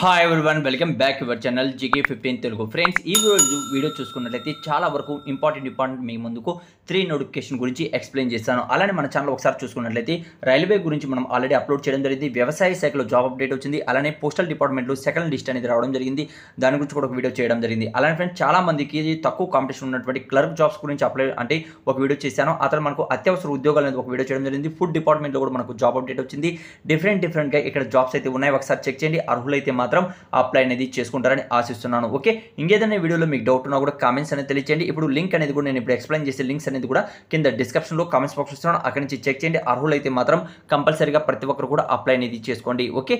Hi everyone welcome back your channel GK fifteen Telugu friends ఈ రోజు video చూసుకున్నట్లయితే చాలా వరకు ఇంపార్టెంట్ ఇంపార్టెంట్ మీ ముందుకు త్రీ నోటిఫికేషన్ గురించి ఎక్స్ప్లెయిన్ చేస్తాను. అలానే మన ఛానల్ ఒకసారి చూసుకున్నట్లయితే రైల్వే గురించి మనం ఆల్రెడీ అప్లోడ్ చేయడం జరిగింది. వ్యవసాయ శాఖలో జాబ్ అప్డేట్ వచ్చింది. అలానే పోస్టల్ డిపార్ట్మెంట్లో సెకండ్ లిస్ట్ అనేది రావడం జరిగింది. దాని గురించి కూడా ఒక వీడియో చేయడం జరిగింది. అలానే ఫ్రెండ్స్ చాలా మందికి తక్కువ కాంపిటీషన్ ఉన్నటువంటి క్లర్క్ జాబ్స్ గురించి అప్లై అంటే ఒక వీడియో చేశాను. ఆ తర్వాత మనకు అత్యవసర ఉద్యోగాలు అనేది ఒక వీడియో చేయడం జరిగింది. ఫుడ్ డిపార్ట్మెంట్లో కూడా మనకు జాబ్ అప్డేట్ వచ్చింది. డిఫరెంట్ డిఫరెంట్గా ఇక్కడ జాబ్స్ అయితే ఉన్నాయి. ఒకసారి చెక్ చేయండి. అర్హులైతే మాత్రం మాత్రం అప్లై అనేది చేసుకుంటారని ఆశిస్తున్నాను. ఓకే ఇంకేదైనా వీడియోలో మీకు డౌట్ ఉన్నా కూడా కామెంట్స్ అనేది తెలియచేయండి. ఇప్పుడు లింక్ అనేది కూడా నేను ఇప్పుడు ఎక్స్ప్లెయిన్ చేసే లింక్స్ అనేది కూడా కింద డిస్క్రిప్షన్లో కామెంట్స్ బాక్స్ ఇస్తున్నాను. అక్కడి నుంచి చెక్ చేయండి. అర్హులైతే మాత్రం కంపల్సరీగా ప్రతి ఒక్కరు కూడా అప్లై అనేది చేసుకోండి. ఓకే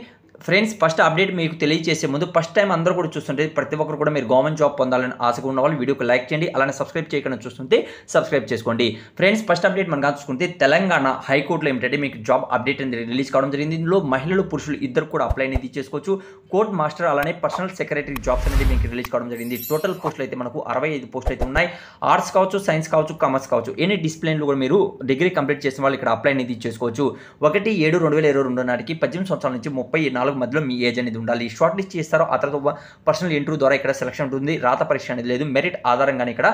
ఫ్రెండ్స్ ఫస్ట్ అప్డేట్ మీకు తెలియజేసే ముందు ఫస్ట్ టైం అందరూ కూడా చూస్తుంటే ప్రతి ఒక్కరు కూడా మీరు గవర్నమెంట్ జాబ్ పొందాలని ఆశగా ఉన్న వాళ్ళు వీడియోకి లైక్ చేయండి అలానే సబ్స్క్రైబ్ చేయకుండా చూస్తుంటే సబ్స్క్రైబ్ చేసుకోండి. ఫ్రెండ్స్ ఫస్ట్ అప్డేట్ మనం చూసుకుంటే తెలంగాణ హైకోర్టులో ఏమిటంటే మీకు జాబ్ అప్డేట్ అనేది రిలీజ్ కావడం జరిగింది. ఇందులో మహిళలు పురుషులు ఇద్దరు కూడా అప్లై అనేది చేసుకోవచ్చు కోర్ట్ మాస్టర్ అలానే పర్సనల్ సెక్రటరీ జాబ్స్ అనేది మీకు రిలీజ్ కావడం జరిగింది. టోటల్ పోస్టులు అయితే మనకు అరవై ఐదు పోస్టులు అయితే ఉన్నాయి. ఆర్ట్స్ కావచ్చు సైన్స్ కావచ్చు కామర్స్ కావచ్చు ఎనీ డిసిప్లిన్లు కూడా మీరు డిగ్రీ కంప్లీట్ చేసిన వాళ్ళు ఇక్కడ అప్లై అనేది చేసుకోవచ్చు ఒకటి ఏడు రెండు వేల ఇరవై రెండు నాటికి పద్దెనిమిది సంవత్సరాల నుంచి ముప్పై నాలుగు మధ్యలో మీ ఏజ్ అనేది ఉండాలి. షార్ట్ లిస్ట్ చేస్తారో ఆ తర్వాత పర్సనల్ ఇంటర్వ్యూ ద్వారా ఇక్కడ సెలక్షన్ ఉంటుంది. రాత పరీక్ష అనేది లేదు. మెరిట్ ఆధారంగానే ఇక్కడ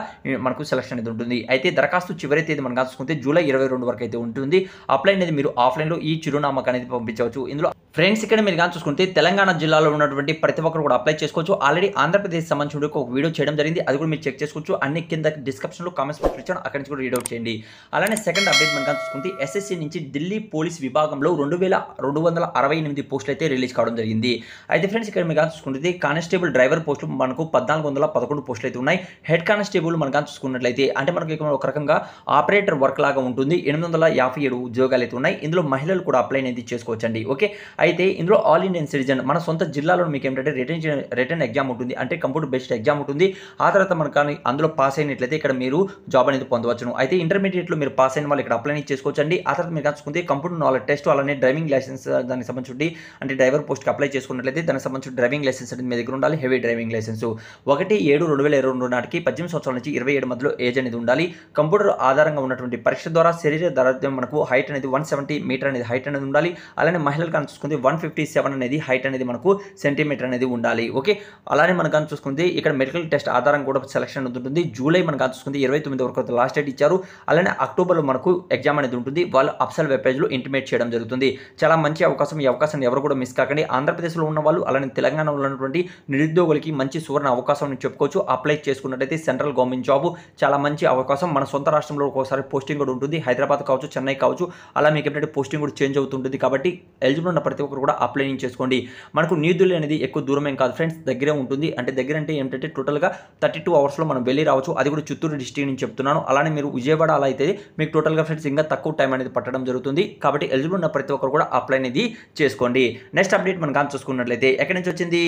మనకు సెలక్షన్ అనేది ఉంటుంది. అయితే దరఖాస్తు చివరి తేదీ మనం కాసుకుంటే జూలై ఇరవై రెండు వరకు అయితే ఉంటుంది. అప్లై అనేది మీరు ఆఫ్లైన్లో ఈ చిరునామాకు అనేది పంపించవచ్చు. ఇందులో ఫ్రెండ్స్ ఇక్కడ మీరు కానీ చూసుకుంటే తెలంగాణ జిల్లాలో ఉన్నటువంటి ప్రతి ఒక్కరు కూడా అప్లై చేసుకోవచ్చు. ఆల్రెడీ ఆంధ్రప్రదేశ్ సంబంధించిన ఒక వీడియో చేయడం జరిగింది. అది కూడా మీరు చెక్ చేసుకోవచ్చు. అన్ని కింద డిస్క్రిప్షన్లో కామెంట్స్ బాక్స్ ఇచ్చాను. అక్కడి నుంచి కూడా రీడౌట్ చేయండి. అలానే సెకండ్ అప్డేట్ మనం కానీ చూసుకుంటే ఎస్ఎస్సీ నుంచి ఢిల్లీ పోలీస్ విభాగంలో రెండు వేల రెండు వందల అరవై ఎనిమిది పోస్టులు అయితే రిలీజ్ కావడం జరిగింది. అయితే ఫ్రెండ్స్ ఇక్కడ మీరు కానీ చూసుకుంటే కానిస్టేబుల్ డ్రైవర్ పోస్టులు మనకు పద్నాలుగు వందల పదకొండు పోస్టులు అయితే ఉన్నాయి. హెడ్ కానిస్టేబుల్ మనం కానీ చూసుకున్నట్లయితే అంటే మనకి ఇక్కడ ఒక రకంగా ఆపరేటర్ వర్క్ లాగా ఉంటుంది. ఎనిమిది వందల యాభై ఏడు ఉద్యోగాలు అయితే ఉన్నాయి. ఇందులో మహిళలు కూడా అప్లై అనేది చేసుకోవచ్చండి. ఓకే అయితే ఇందులో ఆల్ ఇండియన్ సిటిజన్ మన సొంత జిల్లాలో మీకు ఏంటంటే రిటర్న్ రిటర్న్ ఎగ్జామ్ ఉంటుంది. అంటే కంప్యూటర్ బేస్డ్ ఎగ్జామ్ ఉంటుంది. ఆ తర్వాత మనకు కానీ అందులో పాస్ అయినట్లయితే ఇక్కడ మీరు జాబ్ అనేది పొందవచ్చును. అయితే ఇంటర్మీడియట్లో మీరు పాస్ అయిన వాళ్ళు ఇక్కడ అప్లై అనేది చేసుకోవచ్చండి. ఆ తర్వాత మీరు చూసుకుంటే కంప్యూటర్ నాలెడ్జ్ టెస్ట్ అలానే డ్రైవింగ్ లైసెన్స్ దానికి సంబంధించి అంటే డ్రైవర్ పోస్ట్కి అప్లై చేసుకున్నట్లయితే దానికి సంబంధించి డ్రైవింగ్ లైసెన్స్ అనేది మీ దగ్గర ఉండాలి. హెవీ డ్రైవింగ్ లైసెన్స్ ఒకటి ఏడు రెండు వేల ఇరవై రెండు నాటికి పద్దెనిమిది సంవత్సరాల నుంచి ఇరవై ఏడు మధ్యలో ఏజ్ అనేది ఉండాలి. కంప్యూటర్ ఆధారంగా ఉన్నటువంటి పరీక్ష ద్వారా శరీర దారిద్ర్యం మనకు హైట్ అనేది వన్ సెవెంటీ మీటర్ అనేది హైట్ అనేది ఉండాలి. అలానే మహిళలు కానీ చూసుకుంటే వన్ ఫిఫ్టీ సెవెన్ అనేది హైట్ అనేది మనకు సెంటీమీటర్ అనేది ఉండాలి. ఓకే? అలానే మనం కానీ చూసుకుంది ఇక్కడ మెడికల్ టెస్ట్ ఆధారం కూడా సెలక్షన్ ఉంటుంది. జూలై మనం కానీ ఇరవై తొమ్మిది వరకు లాస్ట్ డేట్ ఇచ్చారు. అలానే అక్టోబర్లో మనకు ఎగ్జామ్ అనేది ఉంటుంది. వాళ్ళు అప్సల్ వెబ్ పేజ్లో ఇంటిమేట్ చేయడం జరుగుతుంది. చాలా మంచి అవకాశం. ఈ అవకాశాన్ని ఎవరు కూడా మిస్ కాకండి. ఆంధ్రప్రదేశ్లో ఉన్న వాళ్ళు అలానే తెలంగాణలో ఉన్నటువంటి నిరుద్యోగులకి మంచి సువర్ణ అవకాశం అని చెప్పుకోవచ్చు. అప్లై చేసుకున్నట్టయితే సెంట్రల్ గవర్నమెంట్ జాబ్ చాలా మంచి అవకాశం. మన సొంత రాష్ట్రంలో ఒక్కోసారి పోస్టింగ్ కూడా ఉంటుంది. హైదరాబాద్ కావచ్చు చెన్నై కావచ్చు. అలా మీకు ఏంటంటే పోస్టింగ్ కూడా చేంజ్ అవుతుంటుంది కాబట్టి ఎలిజిబుల్ ఉన్న ప్రతి ఒక్కరు కూడా అప్లై చేసుకోండి. మనకు న్యూ అనేది ఎక్కువ దూరం ఏం కాదు ఫ్రెండ్స్ దగ్గరే ఉంటుంది. అంటే దగ్గర అంటే ఏంటంటే టోటల్గా థర్టీ టూ అవర్స్లో మనం వెళ్ళి రావచ్చు. అది కూడా చిత్తూరు డిస్ట్రిక్ట్ నుంచి చెప్తున్నాను. అలానే మీరు విజయవాడ అలా అయితే మీకు టోటల్గా ఫ్రెండ్స్ ఇంకా తక్కువ టైం అనేది పట్టడం జరుగుతుంది. కాబట్టి ఎలిజిబుల్ ఉన్న ప్రతి ఒక్కరు కూడా అప్లై అనేది చేసుకోండి. నెక్స్ట్ అప్డేట్ మనం కానీ చూసుకున్నట్లయితే ఎక్కడి నుంచి వచ్చింది?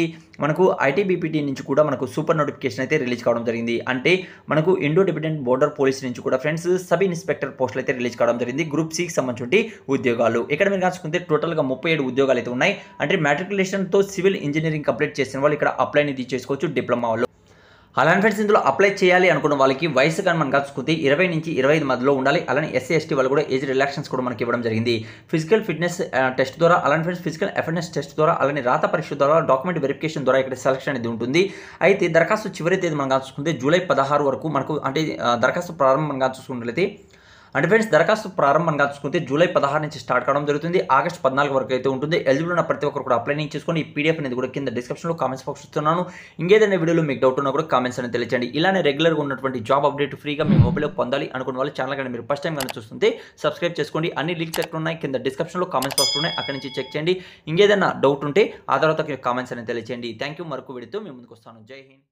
మనకు ఐటీబీపీటీ నుంచి కూడా మనకు సూపర్ నోటిఫికేషన్ అయితే రిలీజ్ కావడం జరిగింది. అంటే మనకు ఇండో డిపెండెంట్ బోర్డర్ పోలీస్ నుంచి కూడా ఫ్రెండ్స్ సబ్ ఇన్స్పెక్టర్ పోస్టులు అయితే రిలీజ్ కావడం జరిగింది. గ్రూప్ సికి సంబంధించి ఉద్యోగాలు. ఇక్కడ మీరు కాచుకుంటే టోటల్గా ముప్పై ఏడు ఉద్యోగాలు అయితే ఉన్నాయి. అంటే మ్యాట్రికులేషన్తో సివిల్ ఇంజనీరింగ్ కంప్లీట్ చేసిన వాళ్ళు ఇక్కడ అప్లై అనేది చేసుకోవచ్చు డిప్లొమా వాళ్ళు. అలానే ఫ్రెండ్స్ ఇందులో అప్లై చేయాలి అనుకున్న వాళ్ళకి వయసు కానీ మనం కాచుకుంటే ఇరవై నుంచి ఇరవై ఐదు మధ్యలో ఉండాలి. అలానే ఎస్సీ ఎస్టీ వాళ్ళు కూడా ఏజ్ రిలాక్షన్స్ కూడా మనకి ఇవ్వడం జరిగింది. ఫిజికల్ ఫిట్నెస్ టెస్ట్ ద్వారా అలానే ఫ్రెండ్స్ ఫిజికల్ అఫిడెన్స్ టెస్ట్ ద్వారా అలానే రాత పరీక్ష ద్వారా డాక్యుమెంట్ వెరిఫికేషన్ ద్వారా ఇక్కడ సెలక్షన్ అనేది ఉంటుంది. అయితే దరఖాస్తు చివరి తేదీ మనం కాచుకుంటే జూలై పదహారు వరకు మనకు అంటే దరఖాస్తు ప్రారంభం మనం చూసుకున్నట్లయితే అంటే ఫ్రెండ్స్ దరఖాస్తు ప్రారంభం చూసుకుంటే జూలై పదహారు నుంచి స్టార్ట్ కావడం జరుగుతుంది. ఆగస్ట్ పద్నాలుగు వరకు అయితే ఉంటుంది. ఎలిజిబుల్ ఉన్న ప్రతి ఒక్కరు కూడా అప్లై చేసుకొని ఈ పీడిఎఫ్ అనేది కూడా కింద డిస్క్రిప్షన్లో కామెంట్స్ బాక్స్ ఇస్తున్నాను. ఇంకేదైనా వీడియోలో మీకు డౌట్ ఉన్నా కూడా కామెంట్స్ అని తెలియచండి ఇలానే రెగ్యులర్గా ఉన్నటువంటి జాబ్ అప్డేట్ ఫ్రీగా మీ మొబైల్లో పొందాలి అనుకున్న వాళ్ళు ఛానల్ కానీ మీరు ఫస్ట్ టైం కానీ చూస్తుంటే సబ్స్క్రైబ్ చేసుకోండి. అన్ని లింక్స్ ఎక్కడ ఉన్నాయి? కింద డిస్క్రిప్షన్లో కామెంట్స్ బాక్స్ ఉన్నాయి. అక్కడి నుంచి చెక్ చేయండి. ఇంకేదైనా డౌట్ ఉంటే ఆ తర్వాత కామెంట్స్ అని తెలియచేయండి. థ్యాంక్ యూ మరొక వీడితో మేము ముందుకు వస్తాను. జై హింద్.